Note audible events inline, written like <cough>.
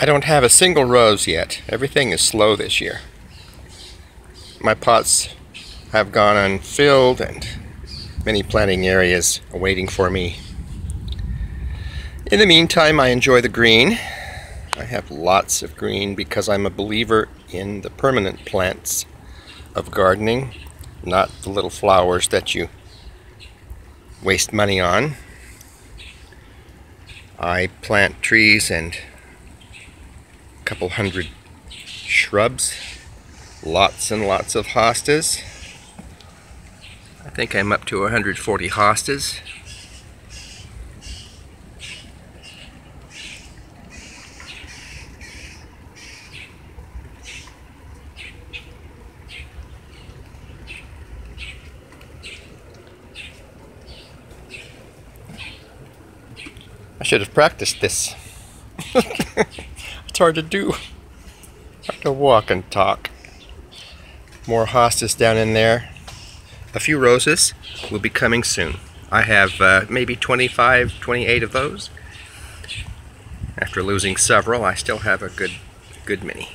I don't have a single rose yet. Everything is slow this year. My pots have gone unfilled and many planting areas are waiting for me. In the meantime, I enjoy the green. I have lots of green because I'm a believer in the permanent plants of gardening, not the little flowers that you waste money on. I plant trees and couple hundred shrubs, lots and lots of hostas. I think I'm up to 140 hostas. I should have practiced this. <laughs> it's hard to do. Hard to walk and talk. More hostas down in there. A few roses will be coming soon. I have uh, maybe 25, 28 of those. After losing several, I still have a good, good many.